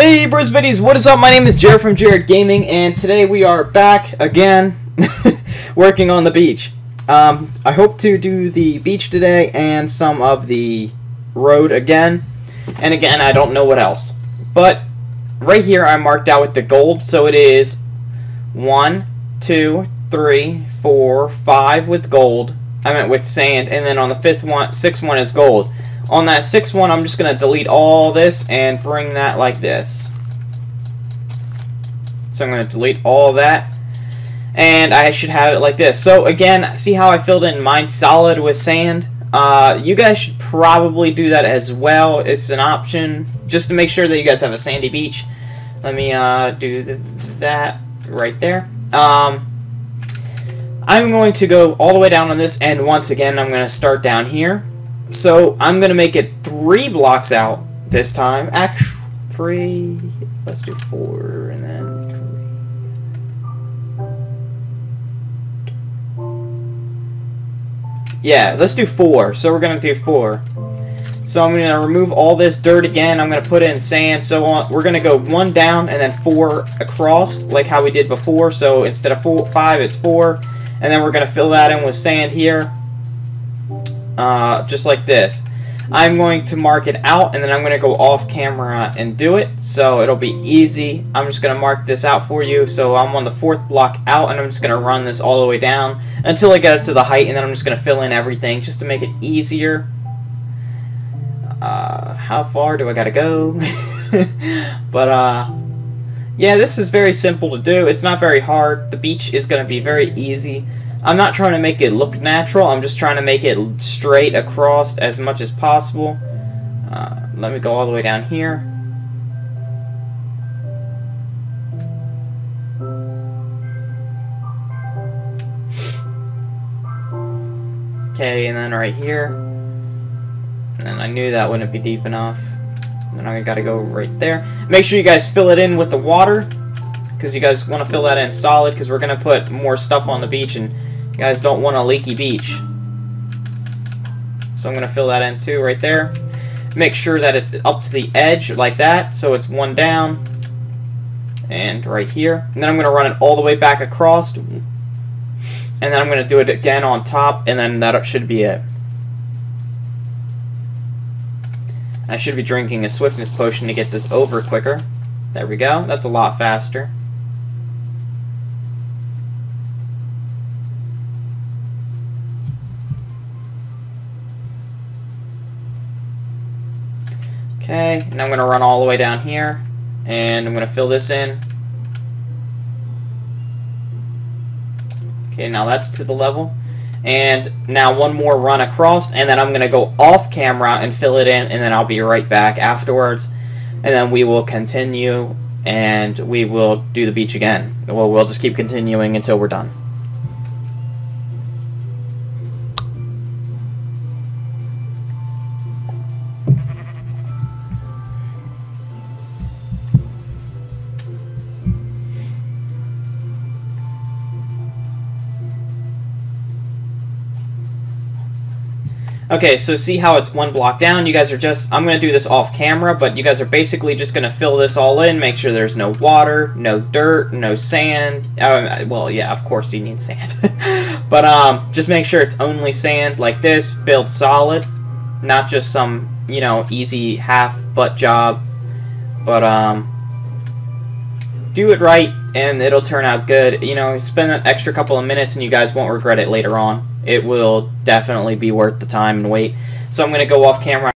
Hey, Bros Buddies, what is up? My name is Jarid from Jarid Gaming, and today we are back again working on the beach. Um, I hope to do the beach today and some of the road again. And again, I don't know what else. But right here, I marked out with the gold, so it is one, two, three, four, five with gold. I meant with sand, and then on the fifth one, sixth one is gold. On that sixth one, I'm just going to delete all this and bring that like this. So I'm going to delete all that. And I should have it like this. So again, see how I filled in mine solid with sand? Uh, you guys should probably do that as well. It's an option just to make sure that you guys have a sandy beach. Let me uh, do th that right there. Um, I'm going to go all the way down on this, and once again, I'm going to start down here. So I'm going to make it three blocks out this time. Actually, three. Let's do four, and then three. Yeah, let's do four. So we're going to do four. So I'm going to remove all this dirt again. I'm going to put it in sand. So on. We're going to go one down and then four across, like how we did before. So instead of four, five, it's four. And then we're going to fill that in with sand here uh, just like this. I'm going to mark it out and then I'm going to go off camera and do it so it'll be easy. I'm just going to mark this out for you so I'm on the fourth block out and I'm just going to run this all the way down until I get it to the height and then I'm just going to fill in everything just to make it easier. Uh, how far do I got to go? but uh, yeah this is very simple to do. It's not very hard. The beach is going to be very easy. I'm not trying to make it look natural, I'm just trying to make it straight across as much as possible. Uh, let me go all the way down here. Okay, and then right here. And I knew that wouldn't be deep enough. And then I gotta go right there. Make sure you guys fill it in with the water because you guys want to fill that in solid because we're going to put more stuff on the beach and you guys don't want a leaky beach. So I'm going to fill that in too right there. Make sure that it's up to the edge like that so it's one down and right here. And then I'm going to run it all the way back across and then I'm going to do it again on top and then that should be it. I should be drinking a swiftness potion to get this over quicker. There we go. That's a lot faster. Okay, and I'm going to run all the way down here, and I'm going to fill this in. Okay, now that's to the level. And now one more run across, and then I'm going to go off camera and fill it in, and then I'll be right back afterwards. And then we will continue, and we will do the beach again. Well, we'll just keep continuing until we're done. Okay, so see how it's one block down? You guys are just, I'm going to do this off camera, but you guys are basically just going to fill this all in, make sure there's no water, no dirt, no sand. Uh, well, yeah, of course you need sand. but um, just make sure it's only sand like this, filled solid, not just some, you know, easy half butt job. But um, do it right, and it'll turn out good. You know, spend an extra couple of minutes, and you guys won't regret it later on it will definitely be worth the time and wait. So I'm going to go off camera.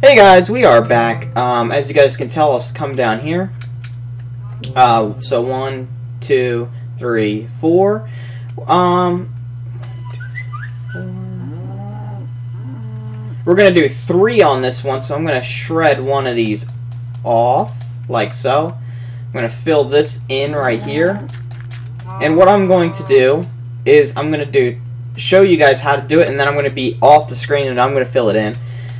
Hey guys, we are back. Um, as you guys can tell, let's come down here. Uh, so one, two, three, four. Um, we're going to do three on this one, so I'm going to shred one of these off, like so. I'm going to fill this in right here. And what I'm going to do is I'm going to do show you guys how to do it, and then I'm going to be off the screen and I'm going to fill it in.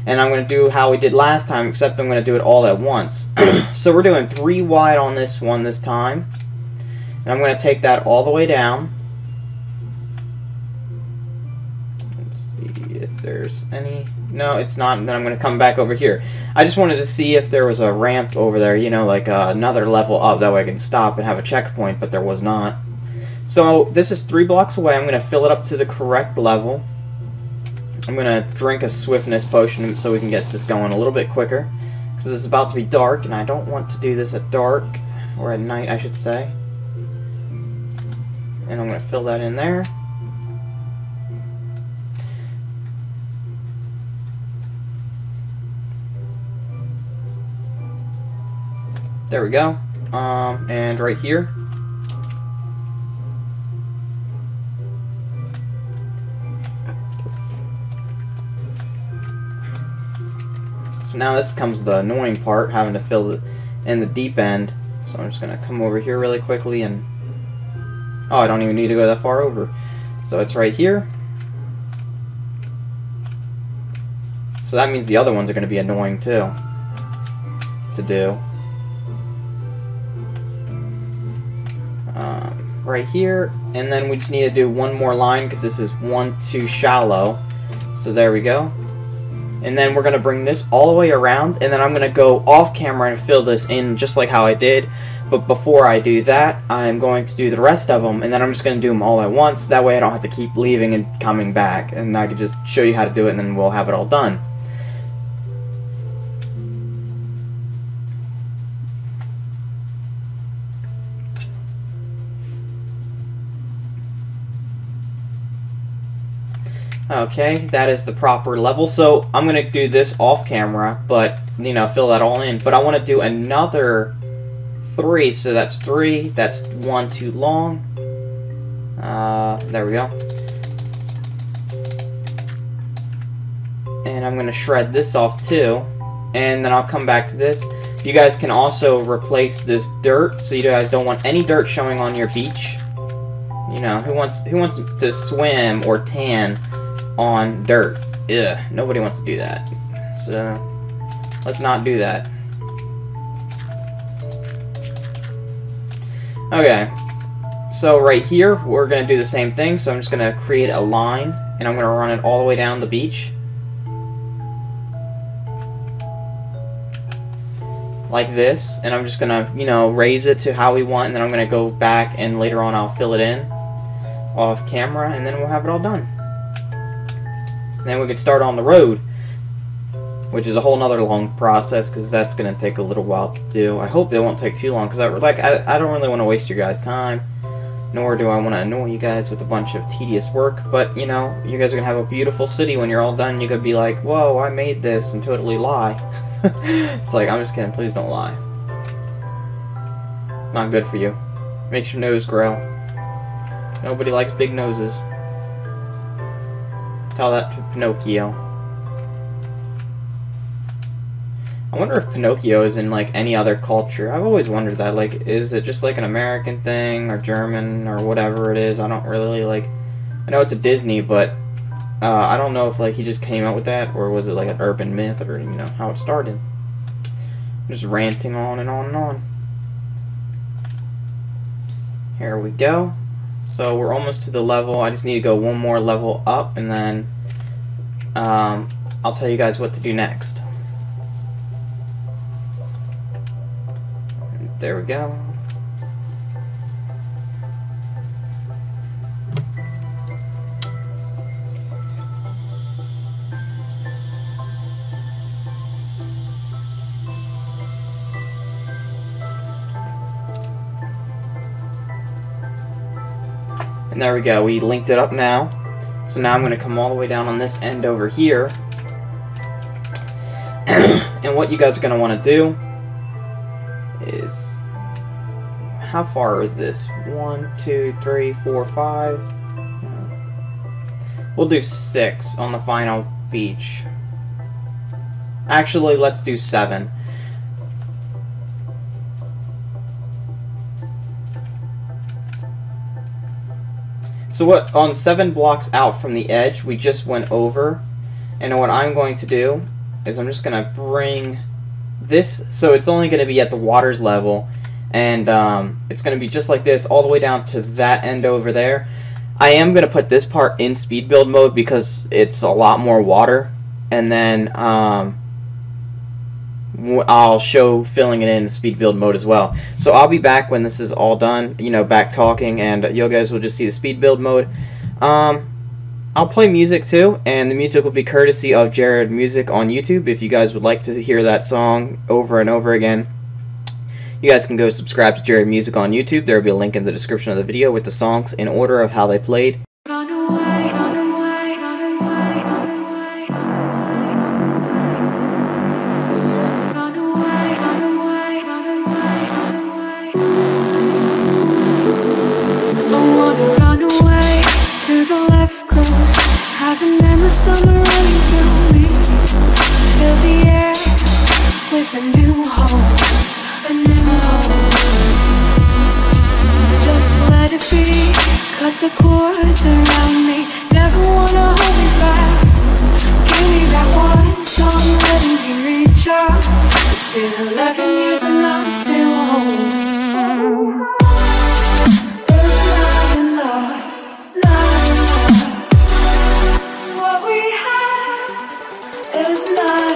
And I'm going to do how we did last time, except I'm going to do it all at once. so we're doing three wide on this one this time. And I'm going to take that all the way down. Let's see if there's any. No, it's not. Then I'm going to come back over here. I just wanted to see if there was a ramp over there, you know, like uh, another level up. That way I can stop and have a checkpoint, but there was not. So this is three blocks away. I'm going to fill it up to the correct level. I'm going to drink a swiftness potion so we can get this going a little bit quicker. Because it's about to be dark, and I don't want to do this at dark. Or at night, I should say. And I'm going to fill that in there. There we go. Um, and right here. So now this comes the annoying part, having to fill it in the deep end. So I'm just going to come over here really quickly and... Oh, I don't even need to go that far over. So it's right here. So that means the other ones are going to be annoying too. To do. Um, right here, and then we just need to do one more line because this is one too shallow. So there we go. And then we're going to bring this all the way around, and then I'm going to go off camera and fill this in just like how I did. But before I do that, I'm going to do the rest of them, and then I'm just going to do them all at once. That way I don't have to keep leaving and coming back, and I can just show you how to do it, and then we'll have it all done. Okay, that is the proper level. So I'm going to do this off camera, but, you know, fill that all in. But I want to do another three. So that's three. That's one too long. Uh, there we go. And I'm going to shred this off too. And then I'll come back to this. You guys can also replace this dirt, so you guys don't want any dirt showing on your beach. You know, who wants who wants to swim or tan on dirt. Ugh, nobody wants to do that. So, let's not do that. Okay, so right here, we're going to do the same thing. So I'm just going to create a line, and I'm going to run it all the way down the beach. Like this, and I'm just going to, you know, raise it to how we want, and then I'm going to go back, and later on I'll fill it in off camera, and then we'll have it all done then we could start on the road, which is a whole nother long process because that's going to take a little while to do. I hope it won't take too long because I like I, I don't really want to waste your guys' time, nor do I want to annoy you guys with a bunch of tedious work. But you know, you guys are gonna have a beautiful city when you're all done. You could be like, "Whoa, I made this," and totally lie. it's like I'm just kidding. Please don't lie. Not good for you. Makes your nose grow. Nobody likes big noses. Tell that to Pinocchio. I wonder if Pinocchio is in, like, any other culture. I've always wondered that. Like, is it just, like, an American thing, or German, or whatever it is? I don't really, like... I know it's a Disney, but... Uh, I don't know if, like, he just came out with that, or was it, like, an urban myth, or, you know, how it started. just ranting on and on and on. Here we go. So we're almost to the level. I just need to go one more level up and then um, I'll tell you guys what to do next. There we go. And there we go, we linked it up now. So now I'm going to come all the way down on this end over here. and what you guys are going to want to do is... How far is this? One, two, three, four, five. We'll do six on the final beach. Actually, let's do seven. So what on seven blocks out from the edge, we just went over. And what I'm going to do is I'm just going to bring this, so it's only going to be at the water's level. And um, it's going to be just like this all the way down to that end over there. I am going to put this part in speed build mode because it's a lot more water. And then um, I'll show filling it in speed build mode as well. So I'll be back when this is all done, you know, back talking, and you guys will just see the speed build mode. Um, I'll play music too, and the music will be courtesy of Jarid Music on YouTube. If you guys would like to hear that song over and over again, you guys can go subscribe to Jarid Music on YouTube. There will be a link in the description of the video with the songs in order of how they played. Summer running through me Fill the air with a new hope A new hope Just let it be. Cut the cords around me. Never wanna hold me back. Give me that one song letting me reach out. It's been 11 years and I'm still home We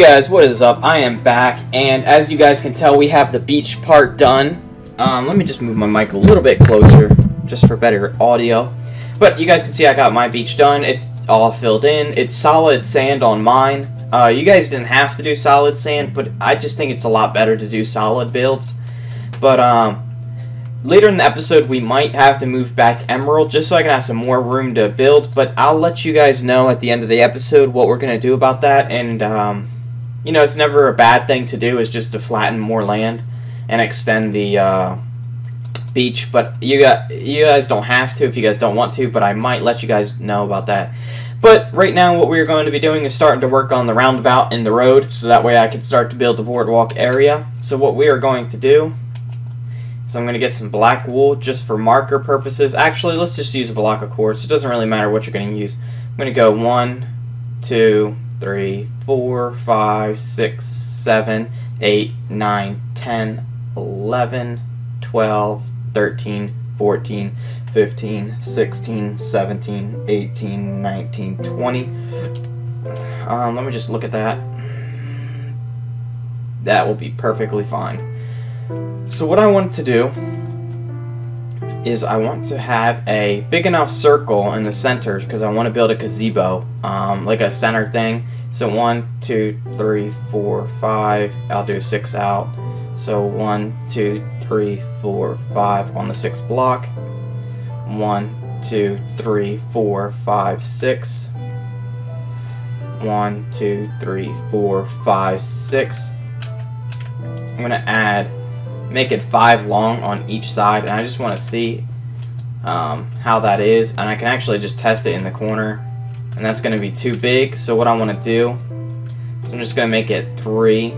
guys, what is up? I am back, and as you guys can tell, we have the beach part done. Um, let me just move my mic a little bit closer, just for better audio. But you guys can see I got my beach done. It's all filled in. It's solid sand on mine. Uh, you guys didn't have to do solid sand, but I just think it's a lot better to do solid builds. But um, later in the episode, we might have to move back emerald just so I can have some more room to build. But I'll let you guys know at the end of the episode what we're gonna do about that. And um, you know, it's never a bad thing to do. Is just to flatten more land and extend the uh, beach. But you got you guys don't have to if you guys don't want to. But I might let you guys know about that. But right now, what we're going to be doing is starting to work on the roundabout in the road, so that way I can start to build the boardwalk area. So what we are going to do is I'm going to get some black wool just for marker purposes. Actually, let's just use a block of quartz. It doesn't really matter what you're going to use. I'm going to go one, two, three, four, five, six, seven, eight, nine, ten, eleven, twelve, thirteen, fourteen. 15, 16, 17, 18, 19, 20. Um, let me just look at that. That will be perfectly fine. So what I want to do is I want to have a big enough circle in the center because I want to build a gazebo, um, like a center thing. So one, two, three, four, five. I'll do six out. So one, two, three, four, five on the sixth block one, two, three, four, five, six. One, two, three, four, five, six. I'm gonna add, make it five long on each side, and I just want to see um, how that is, and I can actually just test it in the corner, and that's gonna be too big. So what I want to do is I'm just gonna make it three,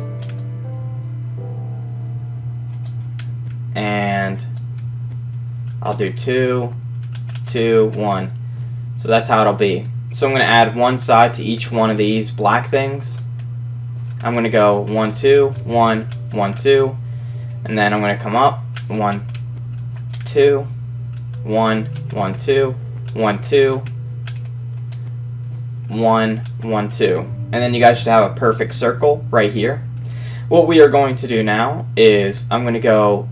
and I'll do two two, one. So that's how it'll be. So I'm going to add one side to each one of these black things. I'm going to go one, two, one, one, two, and then I'm going to come up, one, two, one, one, two, one, two, one, one, two. And then you guys should have a perfect circle right here. What we are going to do now is I'm going to go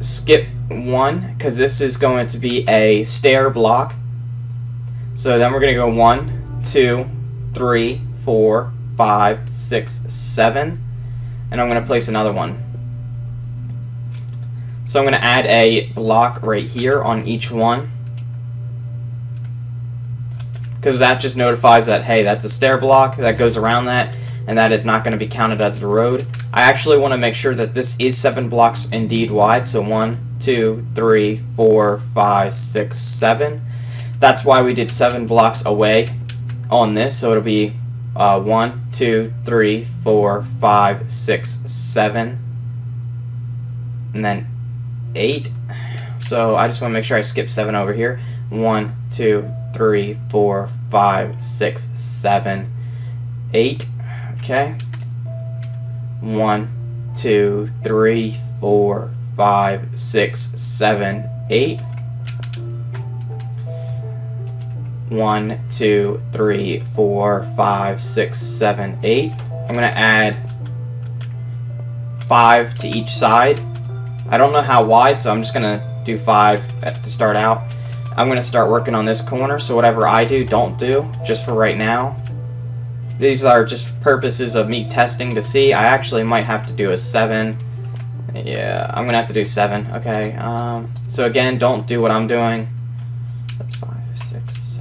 skip one because this is going to be a stair block. So then we're going to go one, two, three, four, five, six, seven, and I'm going to place another one. So I'm going to add a block right here on each one. Because that just notifies that, hey, that's a stair block that goes around that, and that is not going to be counted as the road. I actually want to make sure that this is seven blocks indeed wide, so one, two, three, four, five, six, seven. That's why we did seven blocks away on this. So it'll be uh, one, two, three, four, five, six, seven, and then eight. So I just want to make sure I skip seven over here. One, two, three, four, five, six, seven, eight. Okay. One, two, three, four, five, six, seven, eight. One, two, three, four, five, six, seven, eight. I'm going to add five to each side. I don't know how wide, so I'm just going to do five to start out. I'm going to start working on this corner, so whatever I do, don't do, just for right now. These are just purposes of me testing to see. I actually might have to do a 7 yeah, I'm gonna have to do seven. Okay. Um. So again, don't do what I'm doing. That's five, six.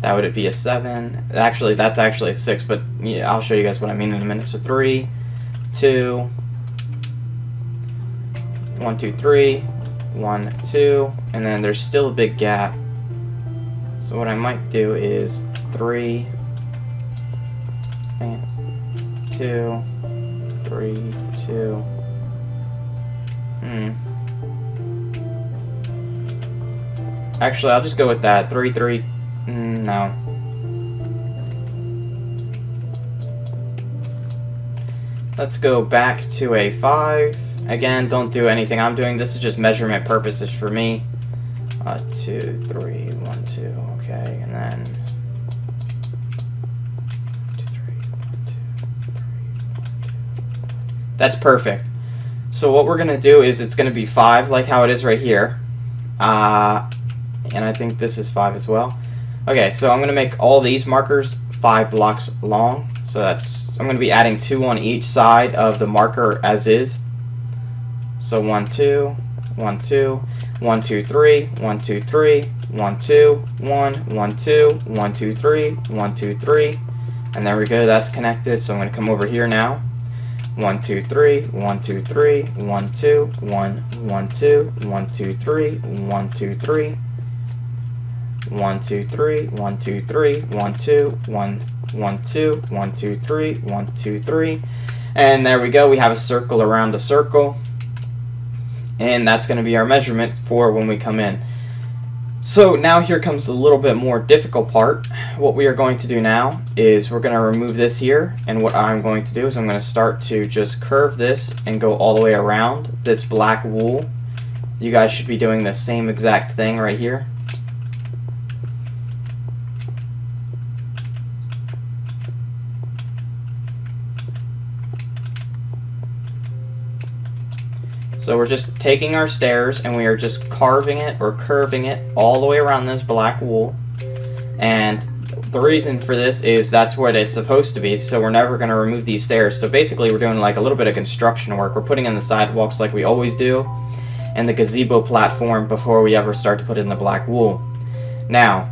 That would be a seven. Actually, that's actually a six. But yeah, I'll show you guys what I mean in a minute. So three, two, one, two, three, one, two, and then there's still a big gap. So what I might do is three, and two three, two. Hmm. Actually, I'll just go with that. Three, three. Mm, no. Let's go back to a 5. Again, don't do anything I'm doing. This is just measurement purposes for me. Uh, 2, 3, 1, 2, okay, and then... That's perfect. So what we're going to do is it's going to be 5, like how it is right here. Uh, and I think this is 5 as well. Okay, so I'm going to make all these markers 5 blocks long. So that's I'm going to be adding 2 on each side of the marker as is. So 1, 2, 1, 2, 1, 2, 3, 1, 2, 3, 1, 2, 1, 1, 2, 1, 2, 3, 1, 2, 3. And there we go, that's connected. So I'm going to come over here now. 1, 2, 3, 1, 2, 3, 1, 2, 1, 1, 2, 1, 2, 3, 1, 2, 3, 1, 2, 3, 1, 2, 3, 1, 2, 1, 1, 2, 1, 2, 3, 1, 2, 3. And there we go, we have a circle around a circle. And that's going to be our measurement for when we come in. So now here comes a little bit more difficult part. What we are going to do now is we're going to remove this here and what I'm going to do is I'm going to start to just curve this and go all the way around this black wool. You guys should be doing the same exact thing right here. So we're just taking our stairs and we are just carving it or curving it all the way around this black wool. And the reason for this is that's what it's supposed to be, so we're never going to remove these stairs. So basically we're doing like a little bit of construction work. We're putting in the sidewalks like we always do, and the gazebo platform before we ever start to put in the black wool. Now,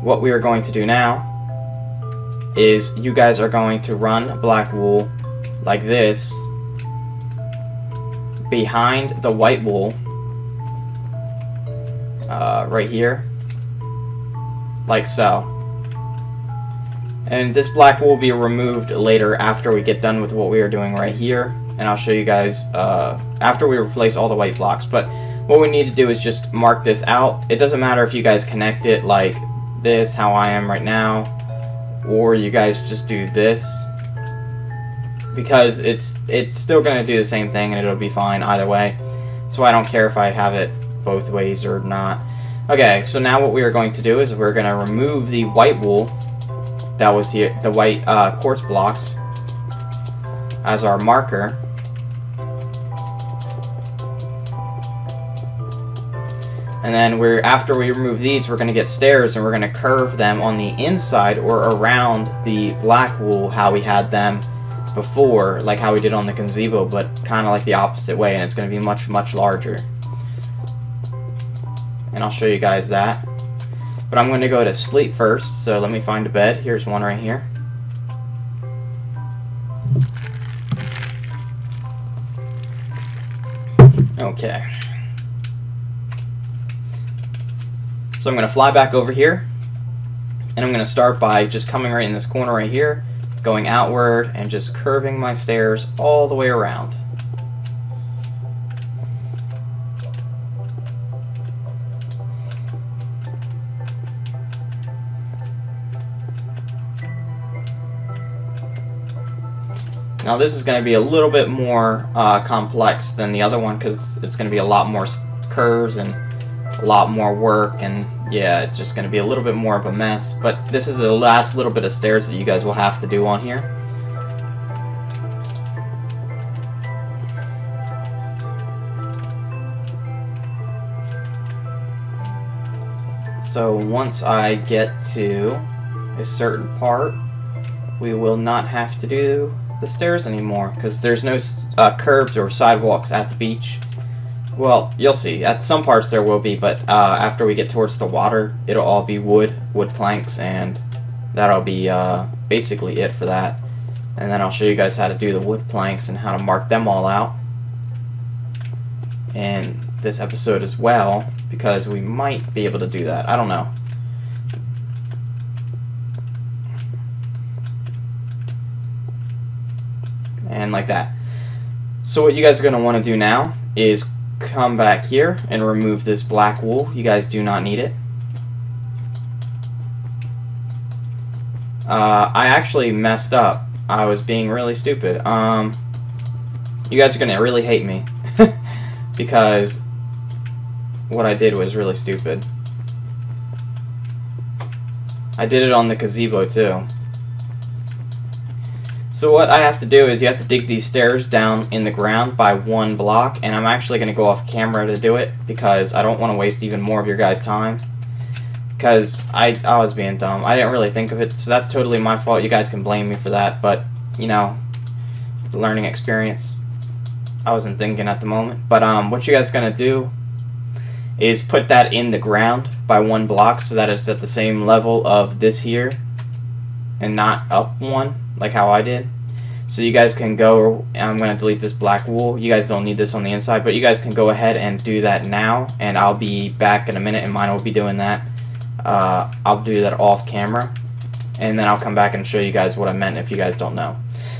what we are going to do now is you guys are going to run black wool like this behind the white wool uh, right here like so. And this black wool will be removed later after we get done with what we are doing right here. And I'll show you guys uh, after we replace all the white blocks. But what we need to do is just mark this out. It doesn't matter if you guys connect it like this how I am right now or you guys just do this because it's it's still going to do the same thing and it'll be fine either way. So I don't care if I have it both ways or not. Okay, so now what we are going to do is we're going to remove the white wool that was here, the white uh, quartz blocks as our marker. And then we're after we remove these, we're going to get stairs and we're going to curve them on the inside or around the black wool how we had them before, like how we did on the gazebo, but kind of like the opposite way, and it's going to be much, much larger. And I'll show you guys that. But I'm going to go to sleep first, so let me find a bed. Here's one right here. Okay. So I'm going to fly back over here, and I'm going to start by just coming right in this corner right here, going outward and just curving my stairs all the way around. Now this is going to be a little bit more uh, complex than the other one because it's going to be a lot more curves and a lot more work and yeah, it's just going to be a little bit more of a mess. But this is the last little bit of stairs that you guys will have to do on here. So once I get to a certain part, we will not have to do the stairs anymore because there's no uh, curbs or sidewalks at the beach. Well, you'll see. At some parts there will be, but uh, after we get towards the water, it'll all be wood, wood planks, and that'll be uh, basically it for that. And then I'll show you guys how to do the wood planks and how to mark them all out. in this episode as well, because we might be able to do that. I don't know. And like that. So what you guys are going to want to do now is come back here and remove this black wool. You guys do not need it. Uh, I actually messed up. I was being really stupid. Um, you guys are going to really hate me. because what I did was really stupid. I did it on the gazebo too. So what I have to do is you have to dig these stairs down in the ground by one block, and I'm actually going to go off camera to do it because I don't want to waste even more of your guys' time. Because I, I was being dumb. I didn't really think of it, so that's totally my fault. You guys can blame me for that, but, you know, it's a learning experience. I wasn't thinking at the moment. But um, what you guys going to do is put that in the ground by one block so that it's at the same level of this here and not up one like how I did. So you guys can go, I'm going to delete this black wool. You guys don't need this on the inside, but you guys can go ahead and do that now, and I'll be back in a minute, and mine will be doing that. Uh, I'll do that off camera, and then I'll come back and show you guys what I meant if you guys don't know.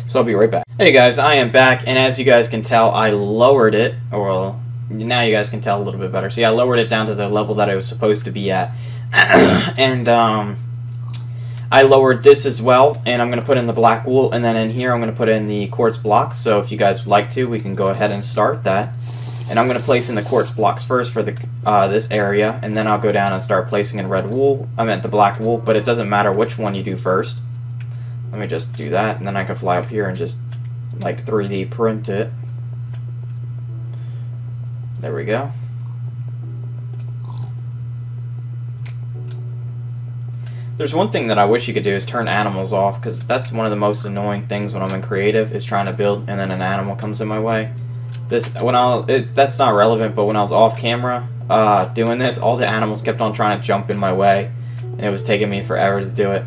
So I'll be right back. Hey guys, I am back, and as you guys can tell, I lowered it, or now you guys can tell a little bit better. See, I lowered it down to the level that I was supposed to be at. and, um, I lowered this as well, and I'm going to put in the black wool, and then in here I'm going to put in the quartz blocks, so if you guys would like to, we can go ahead and start that. And I'm going to place in the quartz blocks first for the uh, this area, and then I'll go down and start placing in red wool, I meant the black wool, but it doesn't matter which one you do first. Let me just do that, and then I can fly up here and just, like, 3D print it. There we go. There's one thing that I wish you could do is turn animals off, because that's one of the most annoying things when I'm in creative, is trying to build and then an animal comes in my way. This when I it, that's not relevant, but when I was off camera uh, doing this, all the animals kept on trying to jump in my way, and it was taking me forever to do it.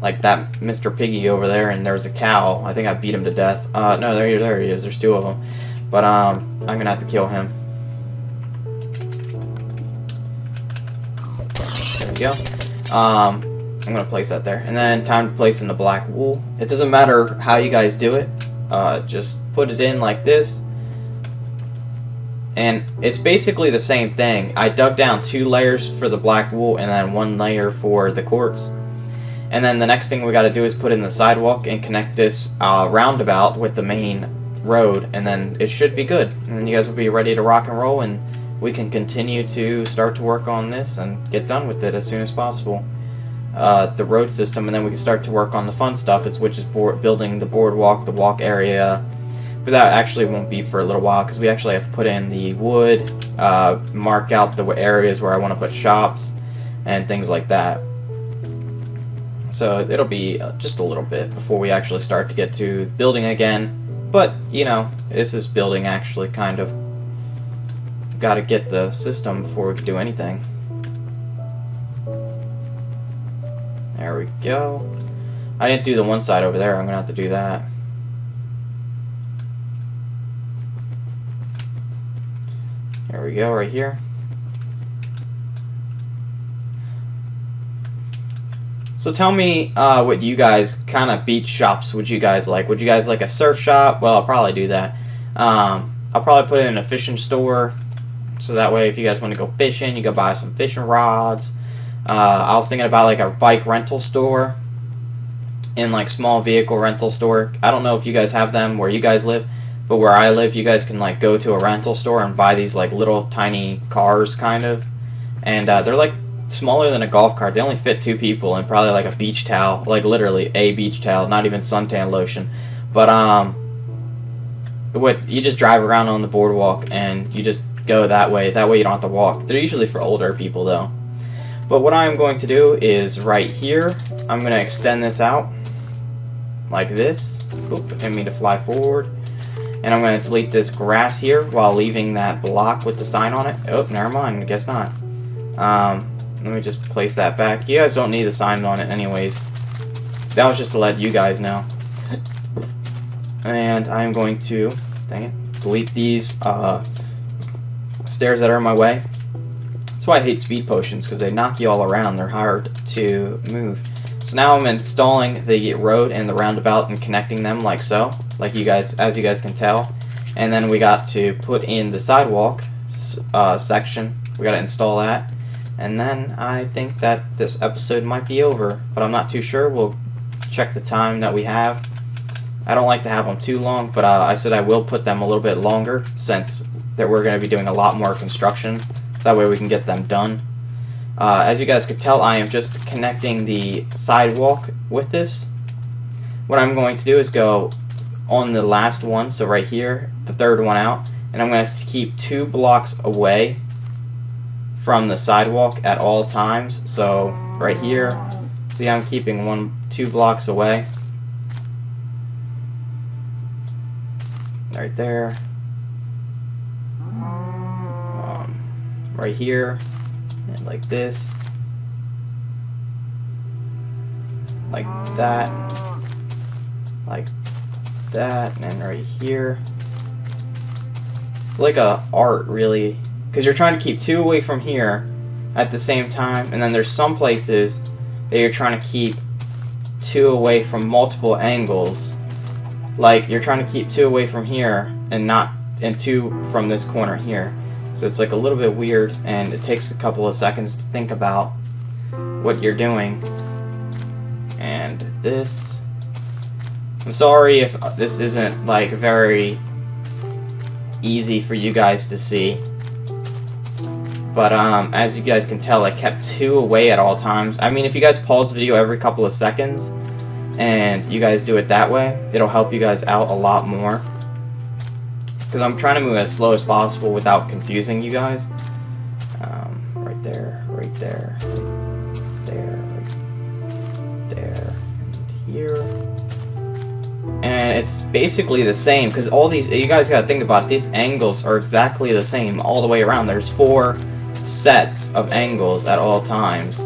Like that Mr. Piggy over there, and there was a cow. I think I beat him to death. Uh, no, there, there he is. There's two of them, but um, I'm gonna have to kill him. There we go. Um, I'm going to place that there. And then time to place in the black wool. It doesn't matter how you guys do it. Uh, just put it in like this. And it's basically the same thing. I dug down two layers for the black wool and then one layer for the quartz. And then the next thing we got to do is put in the sidewalk and connect this uh, roundabout with the main road. And then it should be good. And then you guys will be ready to rock and roll and we can continue to start to work on this and get done with it as soon as possible uh, the road system, and then we can start to work on the fun stuff, which is board, building the boardwalk, the walk area. But that actually won't be for a little while because we actually have to put in the wood, uh, mark out the areas where I want to put shops, and things like that. So it'll be uh, just a little bit before we actually start to get to building again. But, you know, this is building actually kind of got to get the system before we can do anything. There we go. I didn't do the one side over there. I'm going to have to do that. There we go, right here. So tell me uh, what you guys kind of beach shops would you guys like? Would you guys like a surf shop? Well, I'll probably do that. Um, I'll probably put it in a fishing store. So that way if you guys want to go fishing, you go buy some fishing rods. Uh, I was thinking about like a bike rental store and like small vehicle rental store. I don't know if you guys have them where you guys live, but where I live, you guys can like go to a rental store and buy these like little tiny cars kind of, and uh, they're like smaller than a golf cart. They only fit two people and probably like a beach towel, like literally a beach towel, not even suntan lotion. But um, what you just drive around on the boardwalk and you just go that way. That way you don't have to walk. They're usually for older people though. But what I'm going to do is right here, I'm going to extend this out like this. Oop, I mean to fly forward. And I'm going to delete this grass here while leaving that block with the sign on it. Oh, never mind. I guess not. Um, let me just place that back. You guys don't need the sign on it anyways. That was just to let you guys know. And I'm going to, dang it, delete these uh, stairs that are in my way. Why I hate speed potions, because they knock you all around. They're hard to move. So now I'm installing the road and the roundabout and connecting them like so, like you guys, as you guys can tell. And then we got to put in the sidewalk uh, section. We got to install that. And then I think that this episode might be over, but I'm not too sure. We'll check the time that we have. I don't like to have them too long, but uh, I said I will put them a little bit longer since that we're going to be doing a lot more construction that way we can get them done. Uh, as you guys can tell, I am just connecting the sidewalk with this. what I'm going to do is go on the last one, so right here, the third one out, and I'm going to keep two blocks away from the sidewalk at all times. So right here, see I'm keeping one, two blocks away. Right there. Um, right here, and like this. Like that. Like that, and then right here. It's like a art, really, because you're trying to keep two away from here at the same time, and then there's some places that you're trying to keep two away from multiple angles. Like you're trying to keep two away from here and not and two from this corner here. So it's like a little bit weird and it takes a couple of seconds to think about what you're doing. And this I'm sorry if this isn't like very easy for you guys to see. But um, as you guys can tell, I kept two away at all times. I mean, if you guys pause the video every couple of seconds and you guys do it that way, it'll help you guys out a lot more. Because I'm trying to move as slow as possible without confusing you guys. Um, right there, right there, there, there, and here. And it's basically the same because all these you guys got to think about it, these angles are exactly the same all the way around. There's four sets of angles at all times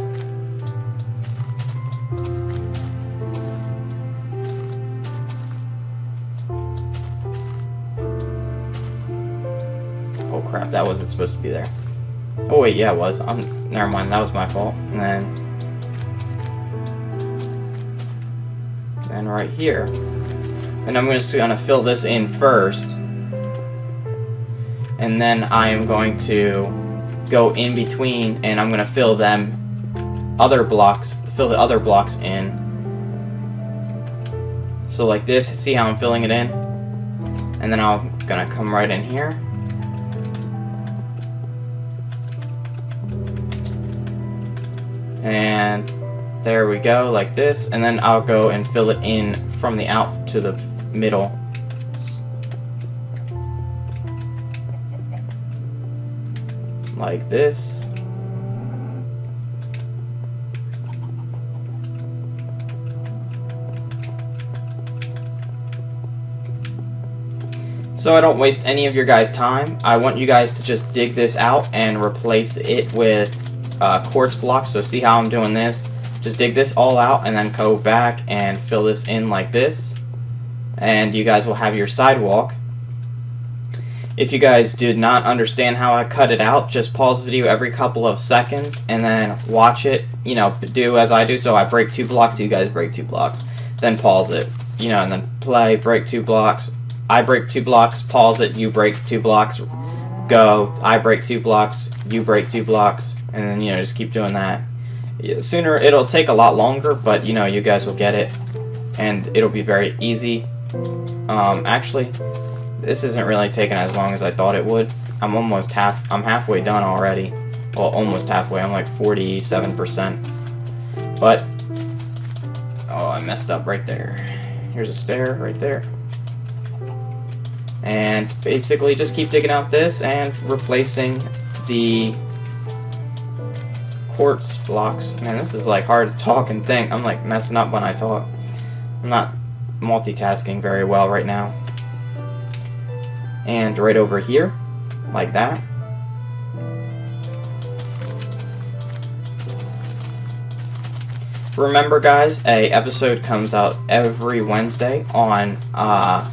supposed to be there oh wait yeah it was I'm never mind that was my fault and then and right here and I'm just going to fill this in first. And then I am going to go in between and I'm going to fill them other blocks, fill the other blocks in. So like this, see how I'm filling it in? And then I'm going to come right in here. And there we go, like this. And then I'll go and fill it in from the out to the middle. Like this. So I don't waste any of your guys' time, I want you guys to just dig this out and replace it with uh, quartz blocks. So see how I'm doing this? Just dig this all out and then go back and fill this in like this and you guys will have your sidewalk. If you guys did not understand how I cut it out, just pause the video every couple of seconds and then watch it, you know, do as I do. So I break two blocks, you guys break two blocks, then pause it, you know, and then play, break two blocks. I break two blocks, pause it, you break two blocks, go. I break two blocks, you break two blocks, and then, you know, just keep doing that. Sooner, it'll take a lot longer, but, you know, you guys will get it, and it'll be very easy. Um, actually, this isn't really taking as long as I thought it would. I'm almost half, I'm halfway done already. Well, almost halfway, I'm like 47%. But, oh, I messed up right there. Here's a stair right there. And basically just keep digging out this and replacing the quartz blocks. Man, this is like hard to talk and think. I'm like messing up when I talk. I'm not multitasking very well right now. And right over here, like that. Remember guys, a episode comes out every Wednesday on uh,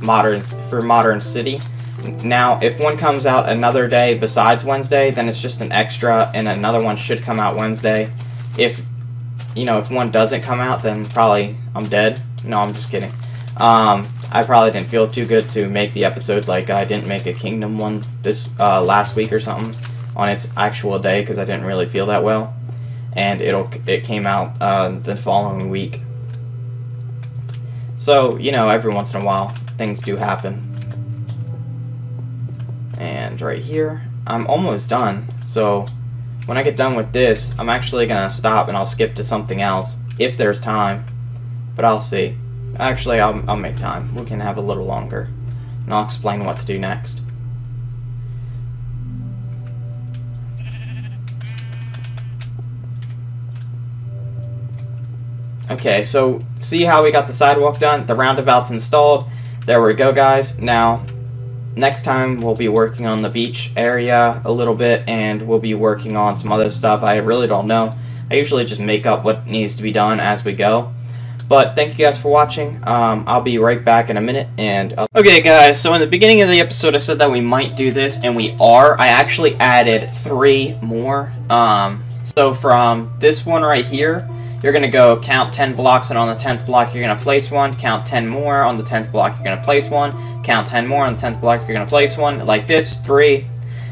Modern for Modern City. Now, if one comes out another day besides Wednesday, then it's just an extra, and another one should come out Wednesday. If you know, if one doesn't come out, then probably I'm dead. No, I'm just kidding. Um, I probably didn't feel too good to make the episode like I didn't make a Kingdom one this uh, last week or something on its actual day because I didn't really feel that well, and it'll it came out uh, the following week. So you know, every once in a while things do happen. And right here, I'm almost done. So when I get done with this, I'm actually gonna stop and I'll skip to something else if there's time but I'll see. actually, I'll, I'll make time. We can have a little longer. And I'll explain what to do next. Okay, so see how we got the sidewalk done? The roundabout's installed. There we go, guys. Now, next time we'll be working on the beach area a little bit, and we'll be working on some other stuff. I really don't know. I usually just make up what needs to be done as we go. But thank you guys for watching. Um, I'll be right back in a minute. And I'll... okay, guys. So in the beginning of the episode, I said that we might do this, and we are. I actually added three more. Um, so from this one right here, you're going to go count 10 blocks, and on the 10th block, you're going to place one. Count 10 more. On the 10th block, you're going to place one. Count 10 more. On the 10th block, you're going to place one. Like this, three.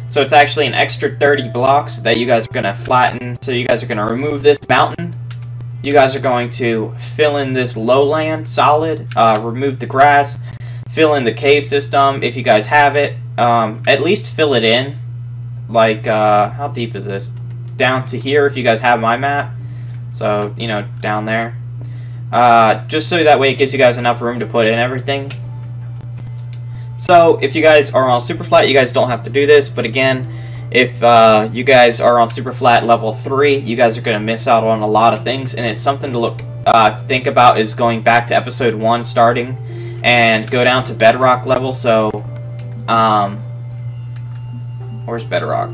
So it's actually an extra 30 blocks that you guys are going to flatten. So you guys are going to remove this mountain. You guys are going to fill in this lowland solid, uh, remove the grass, fill in the cave system if you guys have it. Um, at least fill it in. Like, uh, how deep is this? Down to here if you guys have my map. So, you know, down there. Uh, just so that way it gives you guys enough room to put in everything. So, if you guys are on super flat, you guys don't have to do this. But again, if uh, you guys are on super flat level 3, you guys are going to miss out on a lot of things. And it's something to look uh, think about is going back to episode 1 starting and go down to bedrock level. So, um, where's bedrock?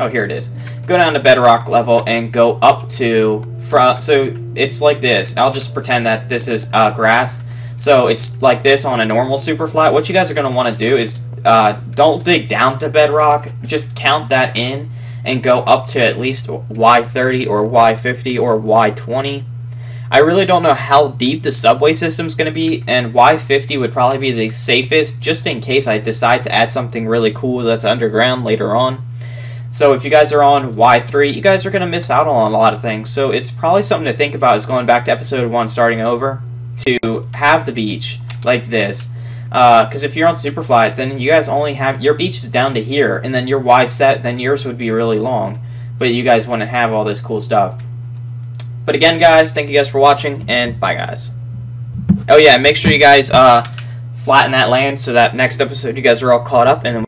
Oh, here it is. Go down to bedrock level and go up to front. So it's like this. I'll just pretend that this is uh, grass. So it's like this on a normal super flat. What you guys are going to want to do is uh, don't dig down to bedrock. Just count that in and go up to at least Y30 or Y50 or Y20. I really don't know how deep the subway system is going to be, and Y50 would probably be the safest, just in case I decide to add something really cool that's underground later on. So if you guys are on Y3, you guys are going to miss out on a lot of things. So it's probably something to think about is going back to episode 1 starting over to have the beach like this. Because uh, if you're on Superfly, then you guys only have... Your beach is down to here, and then your Y set, then yours would be really long. But you guys want to have all this cool stuff. But again, guys, thank you guys for watching, and bye, guys. Oh yeah, make sure you guys uh, flatten that land so that next episode you guys are all caught up, and then